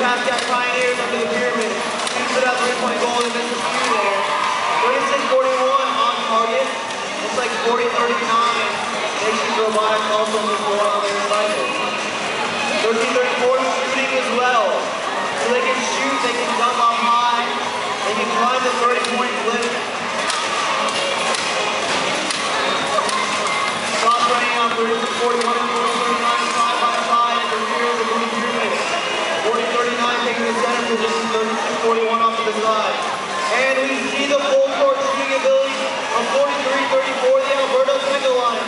past that Pioneers under the pyramid. He put up three-point goal and misses two there. 36-41 on target. It's like 40-39. Nations Robotics also moves the on their cycle. 13-34 shooting as well. So they can shoot, they can jump up high, they can climb the 30-point limit. 32 41 off to the side. And we see the full court shooting ability of 43 34, the Alberta Mega Line.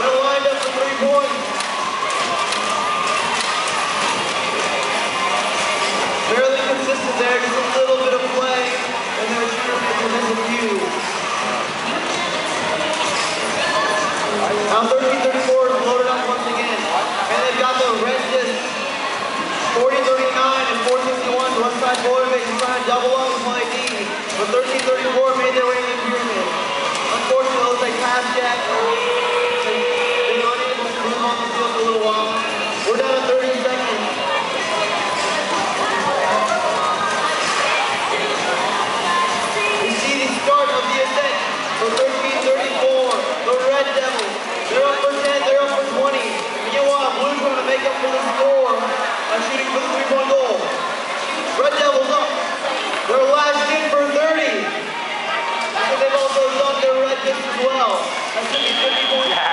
They're lined up for three points. Fairly consistent there, just a little bit of play, and makes a miss a few. Now 13-34 is loaded up once again. And they've got the red disc. 40-39 and 461 one side forward base trying to double up with Okay, 50.